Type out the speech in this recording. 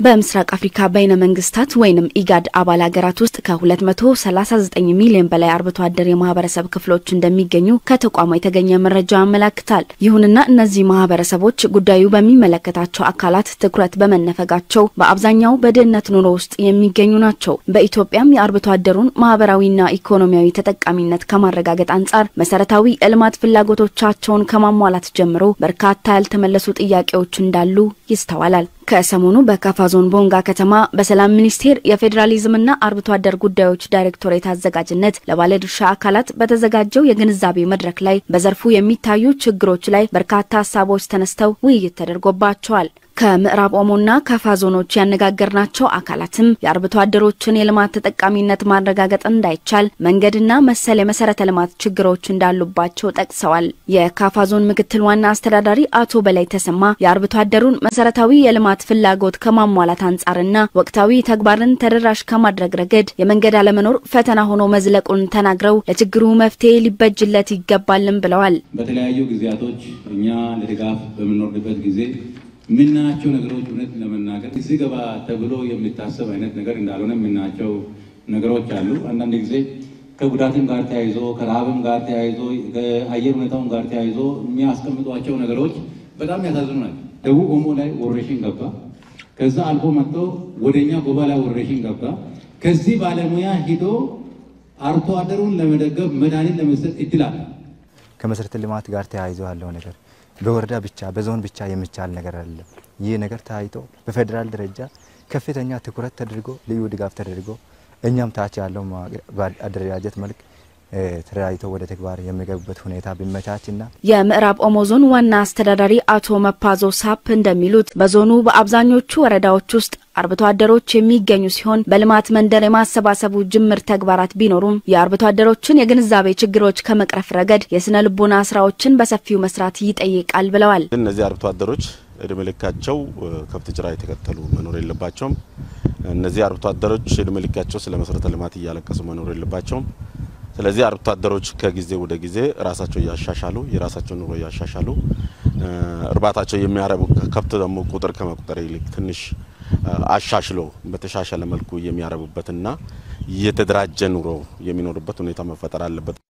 በምስራቅ አፍሪካ በይነ መንግስታት ወይንም ኢጋድ አባል ሀገራት ውስጥ ከ239 ሚሊዮን በላይ አርብቶ አደር የማህበረሰብ ክፍሎች እንደሚገኙ ከተቋሙ የተገኘ መረጃ ያመላክታል። ይሁንና እነዚህ ማህበረሰቦች ጉዳዩ በሚመለከታቸው አካላት ትኩረት በመነፈጋቸው በአብዛኛው በድህነት ኑሮ ውስጥ የሚገኙ ናቸው። በኢትዮጵያም የአርብቶ አደሩን ማህበራዊና ኢኮኖሚያዊ ተጠቃሚነት ከማረጋገጥ አንጻር መሰረታዊ የልማት ፍላጎቶቻቸውን ከማሟላት ጀምሮ በርካታ ያልተመለሱ ጥያቄዎች እንዳሉ ይስተዋላል። ከሰሞኑ በካፋ ዞን ቦንጋ ከተማ በሰላም ሚኒስቴር የፌዴራሊዝምና አርብቶ አደር ጉዳዮች ዳይሬክቶሬት አዘጋጅነት ለባለድርሻ አካላት በተዘጋጀው የግንዛቤ መድረክ ላይ በዘርፉ የሚታዩ ችግሮች ላይ በርካታ ሀሳቦች ተነስተው ውይይት ተደርጎባቸዋል። ከምዕራብ ኦሞና ካፋ ዞኖች ያነጋገርናቸው አካላትም የአርብቶ አደሮችን የልማት ተጠቃሚነት ማረጋገጥ እንዳይቻል መንገድና መሰል የመሰረተ ልማት ችግሮች እንዳሉባቸው ጠቅሰዋል። የካፋ ዞን ምክትል ዋና አስተዳዳሪ አቶ በላይ ተሰማ የአርብቶ አደሩን መሰረታዊ የልማት ፍላጎት ከማሟላት አንጻርና ወቅታዊ ተግባርን ተደራሽ ከማድረግ ረገድ የመንገድ አለመኖር ፈተና ሆኖ መዝለቁን ተናግረው ለችግሩ መፍትሄ ሊበጅለት ይገባልም ብለዋል። በተለያዩ ጊዜያቶች እኛ ለድጋፍ በምንወርድበት ጊዜ የምናያቸው ነገሮች እውነት ለመናገር እዚህ ገባ ተብሎ የሚታሰብ አይነት ነገር እንዳልሆነ የምናያቸው ነገሮች አሉ። አንዳንድ ጊዜ ከጉዳትም ጋር ተያይዞ ከረሃብም ጋር ተያይዞ ከአየር ሁኔታውም ጋር ተያይዞ የሚያስቀምጧቸው ነገሮች በጣም ያሳዝኑ ናቸው። ደቡብ ኦሞ ላይ ወረርሽኝ ገባ። ከዛ አልፎ መጥቶ ወደኛ ጎባ ላይ ወረርሽኝ ገባ። ከዚህ ባለሙያ ሂዶ አርብቶ አደሩን ለመደገፍ መድኃኒት ለመስጠት እድል አለ። ከመሰረተ ልማት ጋር ተያይዞ ያለው ነገር በወረዳ ብቻ በዞን ብቻ የሚቻል ነገር አይደለም። ይህ ነገር ታይቶ በፌዴራል ደረጃ ከፍተኛ ትኩረት ተደርጎ ልዩ ድጋፍ ተደርጎ እኛም ታች ያለው አደረጃጀት መልክ ተለያይቶ ወደ ተግባር የሚገቡበት ሁኔታ ቢመቻችና የምዕራብ ኦሞ ዞን ዋና አስተዳዳሪ አቶ መፓዞ ሳፕ እንደሚሉት በዞኑ በአብዛኞቹ ወረዳዎች ውስጥ አርብቶ አደሮች የሚገኙ ሲሆን በልማት መንደር የማሰባሰቡ ጅምር ተግባራት ቢኖሩም የአርብቶ አደሮችን የግንዛቤ ችግሮች ከመቅረፍ ረገድ የስነ ልቦና ስራዎችን በሰፊው መስራት ይጠይቃል ብለዋል። እነዚህ አርብቶ አደሮች እድሜ ልካቸው ከብት ጭራ የተከተሉ መኖር የለባቸውም። እነዚህ አርብቶ አደሮች እድሜ ልካቸው ስለ መሰረተ ልማት እያለቀሱ መኖር የለባቸውም። ስለዚህ አርብቶ አደሮች ከጊዜ ወደ ጊዜ ራሳቸው እያሻሻሉ የራሳቸውን ኑሮ እያሻሻሉ እርባታቸው የሚያረቡ ከብት ደግሞ ቁጥር ከመቁጠር ይልቅ ትንሽ አሻሽሎ በተሻሻለ መልኩ የሚያረቡበትና የተደራጀ ኑሮ የሚኖሩበት ሁኔታ መፈጠር አለበት።